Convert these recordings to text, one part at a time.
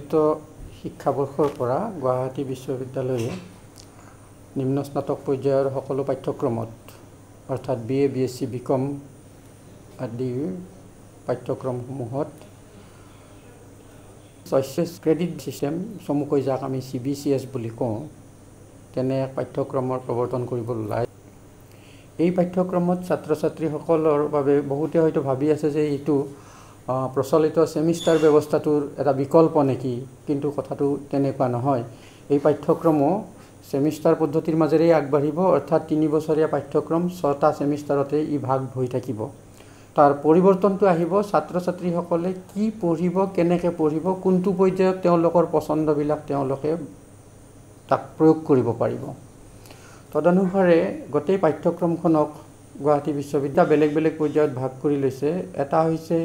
চলিত শিক্ষাবৰ্ষৰ পৰা গুৱাহাটী বিশ্ববিদ্যালয়ে নিম্ন স্নাতক পৰ্যায়ৰ সকলো পাঠ্যক্ৰমত অৰ্থাৎ B A B S C B com আদি পাঠ্যক্ৰমসমূহত চইচেছ ক্ৰেডিট ছিষ্টেম চমুকৈ যাক আমি চি বি চি এছ বুলি কওঁ তেনে এক পাঠ্যক্ৰমৰ প্ৰৱৰ্তন কৰিবলৈ ওলায়। এই পাঠ্যক্ৰমত ছাত্ৰ ছাত্ৰীসকলৰ বাবে বহুতে হয়তো ভাবি আছে যে এইটো প্ৰচলিত ছেমিষ্টাৰ ব্যৱস্থাটোৰ এটা বিকল্প নেকি? কিন্তু কথাটো তেনেকুৱা নহয়। এই পাঠ্যক্ৰমো ছেমিষ্টাৰ পদ্ধতিৰ মাজেৰেই আগবাঢ়িব অৰ্থাৎ তিনি বছৰীয়া পাঠ্যক্ৰম ছটা ছেমিষ্টাৰতে ই ভাগ হৈ থাকিব। তাৰ পৰিৱৰ্তনটো আহিব ছাত্ৰ ছাত্ৰীসকলে কি পঢ়িব কেনেকৈ পঢ়িব কোনটো পৰ্যায়ত তেওঁলোকৰ পচন্দবিলাক তেওঁলোকে তাক প্ৰয়োগ কৰিব পাৰিব। তদনুসাৰে গোটেই পাঠ্যক্ৰমখনক গুৱাহাটী বিশ্ববিদ্যালয় বেলেগ বেলেগ পৰ্যায়ত ভাগ কৰি লৈছে। এটা হৈছে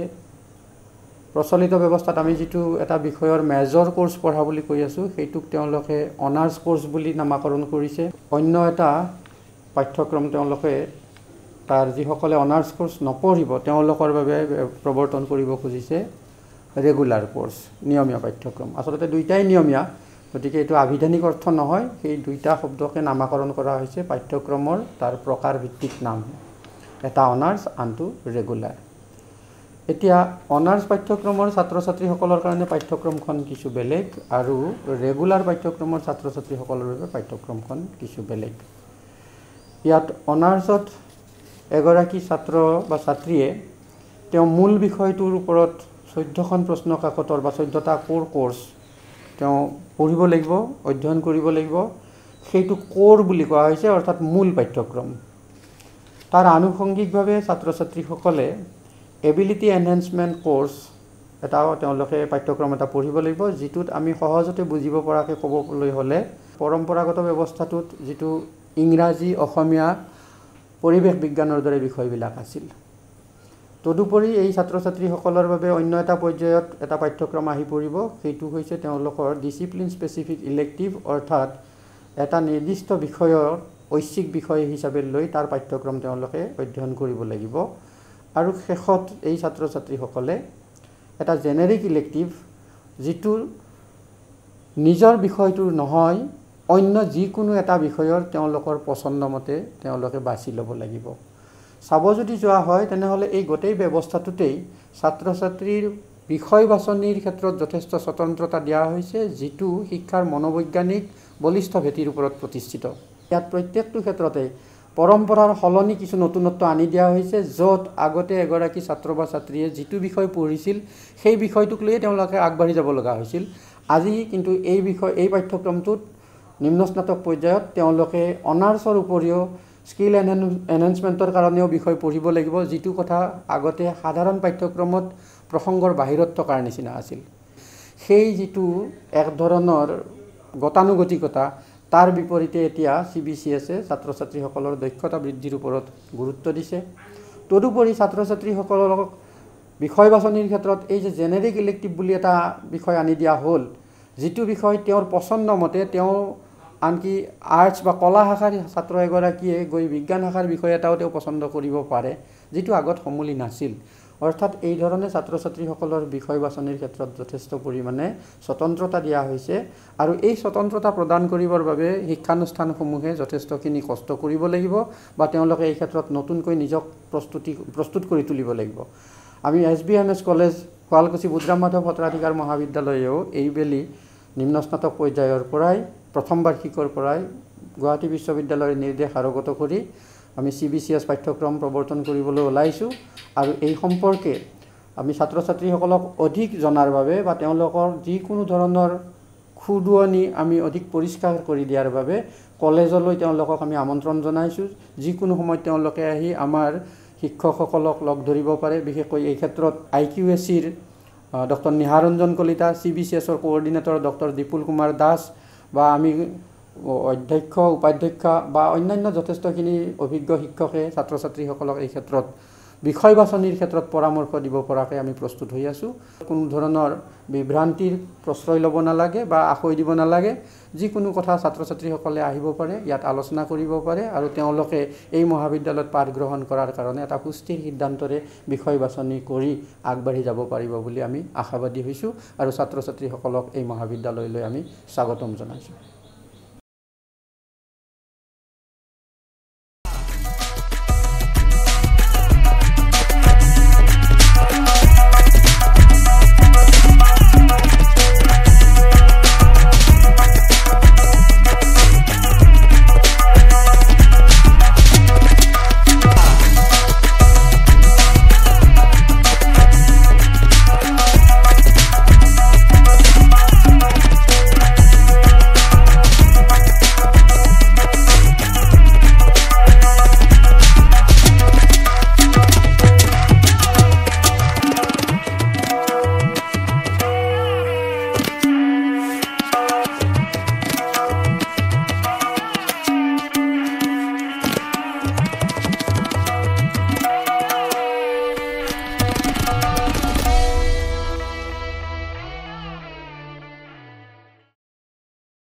প্ৰচলিত ব্যৱস্থাত আমি যিটো এটা বিষয়ৰ মেজৰ ক'ৰ্চ পঢ়া বুলি কৈ আছোঁ সেইটোক তেওঁলোকে অনাৰ্ছ ক'ৰ্চ বুলি নামাকৰণ কৰিছে। অন্য এটা পাঠ্যক্ৰম তেওঁলোকে তাৰ যিসকলে অনাৰ্ছ ক'ৰ্চ নপঢ়িব তেওঁলোকৰ বাবে প্ৰৱৰ্তন কৰিব খুজিছে ৰেগুলাৰ ক'ৰ্চ নিয়মীয়া পাঠ্যক্ৰম। আচলতে দুইটাই নিয়মীয়া গতিকে এইটো আভিধানিক অৰ্থ নহয় সেই দুইটা শব্দকে নামাকৰণ কৰা হৈছে পাঠ্যক্ৰমৰ তাৰ প্ৰকাৰ ভিত্তিক নাম। এটা অনাৰ্ছ আনটো ৰেগুলাৰ এতিয়া অনাৰ্ছ পাঠ্যক্ৰমৰ ছাত্ৰ ছাত্ৰীসকলৰ কাৰণে পাঠ্যক্ৰমখন কিছু বেলেগ আৰু ৰেগুলাৰ পাঠ্যক্ৰমৰ ছাত্ৰ ছাত্ৰীসকলৰ বাবে পাঠ্যক্ৰমখন কিছু বেলেগ। ইয়াত অনাৰ্ছত এগৰাকী ছাত্ৰ বা ছাত্ৰীয়ে তেওঁ মূল বিষয়টোৰ ওপৰত চৈধ্যখন প্ৰশ্ন কাকতৰ বা চৈধ্যটা কোৰ ক'ৰ্চ তেওঁ পঢ়িব লাগিব অধ্যয়ন কৰিব লাগিব। সেইটো কোৰ বুলি কোৱা হৈছে অৰ্থাৎ মূল পাঠ্যক্ৰম। তাৰ আনুষংগিকভাৱে ছাত্ৰ ছাত্ৰীসকলে এবিলিটি এনহেঞ্চমেণ্ট ক'ৰ্চ এটাও তেওঁলোকে পাঠ্যক্ৰম এটা পঢ়িব লাগিব যিটোত আমি সহজতে বুজিব পৰাকৈ ক'বলৈ হ'লে পৰম্পৰাগত ব্যৱস্থাটোত যিটো ইংৰাজী অসমীয়া পৰিৱেশ বিজ্ঞানৰ দৰে বিষয়বিলাক আছিল। তদুপৰি এই ছাত্ৰ ছাত্ৰীসকলৰ বাবে অন্য এটা পৰ্যায়ত এটা পাঠ্যক্ৰম আহি পৰিব সেইটো হৈছে তেওঁলোকৰ ডিচিপ্লিন স্পেচিফিক ইলেক্টিভ অৰ্থাৎ এটা নিৰ্দিষ্ট বিষয়ৰ ঐচ্ছিক বিষয় হিচাপে লৈ তাৰ পাঠ্যক্ৰম তেওঁলোকে অধ্যয়ন কৰিব লাগিব। আৰু শেষত এই ছাত্ৰ ছাত্ৰীসকলে এটা জেনেৰিক ইলেক্টিভ যিটো নিজৰ বিষয়টোৰ নহয় অন্য যিকোনো এটা বিষয়ৰ তেওঁলোকৰ পচন্দমতে তেওঁলোকে বাছি ল'ব লাগিব। চাব যদি যোৱা হয় তেনেহ'লে এই গোটেই ব্যৱস্থাটোতেই ছাত্ৰ ছাত্ৰীৰ বিষয় বাছনিৰ ক্ষেত্ৰত যথেষ্ট স্বতন্ত্ৰতা দিয়া হৈছে যিটো শিক্ষাৰ মনোবৈজ্ঞানিক বলিষ্ঠ ভেটিৰ ওপৰত প্ৰতিষ্ঠিত। ইয়াত প্ৰত্যেকটো ক্ষেত্ৰতে পৰম্পৰাৰ সলনি কিছু নতুনত্ব আনি দিয়া হৈছে য'ত আগতে এগৰাকী ছাত্ৰ বা ছাত্ৰীয়ে যিটো বিষয় পঢ়িছিল সেই বিষয়টোক লৈয়ে তেওঁলোকে আগবাঢ়ি যাব লগা হৈছিল। আজি কিন্তু এই বিষয় এই পাঠ্যক্ৰমটোত নিম্ন স্নাতক পৰ্যায়ত তেওঁলোকে অনাৰ্ছৰ উপৰিও স্কিল এনহেন এনহেঞ্চমেণ্টৰ কাৰণেও বিষয় পঢ়িব লাগিব যিটো কথা আগতে সাধাৰণ পাঠ্যক্ৰমত প্ৰসংগৰ বাহিৰত থকাৰ নিচিনা আছিল। সেই যিটো এক ধৰণৰ গতানুগতিকতা তাৰ বিপৰীতে এতিয়া চি বি চি এছে ছাত্ৰ ছাত্ৰীসকলৰ দক্ষতা বৃদ্ধিৰ ওপৰত গুৰুত্ব দিছে। তদুপৰি ছাত্ৰ ছাত্ৰীসকলক বিষয় বাছনিৰ ক্ষেত্ৰত এই যে জেনেৰিক ইলেক্টিভ বুলি এটা বিষয় আনি দিয়া হ'ল যিটো বিষয় তেওঁৰ পচন্দ মতে তেওঁ আনকি আৰ্টছ বা কলা শাখাৰ ছাত্ৰ এগৰাকীয়ে গৈ বিজ্ঞান শাখাৰ বিষয় এটাও তেওঁ পচন্দ কৰিব পাৰে যিটো আগত সমূলি নাছিল। অৰ্থাৎ এই ধৰণে ছাত্ৰ ছাত্ৰীসকলৰ বিষয় বাছনিৰ ক্ষেত্ৰত যথেষ্ট পৰিমাণে স্বতন্ত্ৰতা দিয়া হৈছে আৰু এই স্বতন্ত্ৰতা প্ৰদান কৰিবৰ বাবে শিক্ষানুষ্ঠানসমূহে যথেষ্টখিনি কষ্ট কৰিব লাগিব বা তেওঁলোকে এই ক্ষেত্ৰত নতুনকৈ নিজক প্ৰস্তুতি প্ৰস্তুত কৰি তুলিব লাগিব। আমি S B M S college Sualkuchi Budram Madhab Satradhikar মহাবিদ্যালয়েও এইবেলি নিম্ন স্নাতক পৰ্যায়ৰ পৰাই প্ৰথম বাৰ্ষিকৰ পৰাই গুৱাহাটী বিশ্ববিদ্যালয়ৰ নিৰ্দেশ আৰোগত কৰি আমি চি বি চি এছ পাঠ্যক্ৰম প্ৰৱৰ্তন কৰিবলৈ ওলাইছোঁ আৰু এই সম্পৰ্কে আমি ছাত্ৰ ছাত্ৰীসকলক অধিক জনাৰ বাবে বা তেওঁলোকৰ যিকোনো ধৰণৰ খুদুৱনি আমি অধিক পৰিষ্কাৰ কৰি দিয়াৰ বাবে কলেজলৈ তেওঁলোকক আমি আমন্ত্ৰণ জনাইছোঁ। যিকোনো সময়ত তেওঁলোকে আহি আমাৰ শিক্ষকসকলক লগ ধৰিব পাৰে বিশেষকৈ এই ক্ষেত্ৰত আই কিউ এছ চিৰ doctor Niharanjan Kalita C B C এছৰ কোঅৰ্ডিনেটৰ ডক্টৰ দীপুল কুমাৰ দাস বা আমি অধ্যক্ষ উপাধ্যক্ষ বা অন্যান্য যথেষ্টখিনি অভিজ্ঞ শিক্ষকে ছাত্ৰ ছাত্ৰীসকলক এই ক্ষেত্ৰত বিষয় বাছনিৰ ক্ষেত্ৰত পৰামৰ্শ দিব পৰাকৈ আমি প্ৰস্তুত হৈ আছোঁ। কোনো ধৰণৰ বিভ্ৰান্তিৰ প্ৰশ্ৰয় ল'ব নালাগে বা আশৈ দিব নালাগে। যিকোনো কথা ছাত্ৰ ছাত্ৰীসকলে আহিব পাৰে ইয়াত আলোচনা কৰিব পাৰে আৰু তেওঁলোকে এই মহাবিদ্যালয়ত পাঠ গ্ৰহণ কৰাৰ কাৰণে এটা সুস্থিৰ সিদ্ধান্তৰে বিষয় বাছনি কৰি আগবাঢ়ি যাব পাৰিব বুলি আমি আশাবাদী হৈছোঁ আৰু ছাত্ৰ ছাত্ৰীসকলক এই মহাবিদ্যালয়লৈ আমি স্বাগতম জনাইছোঁ।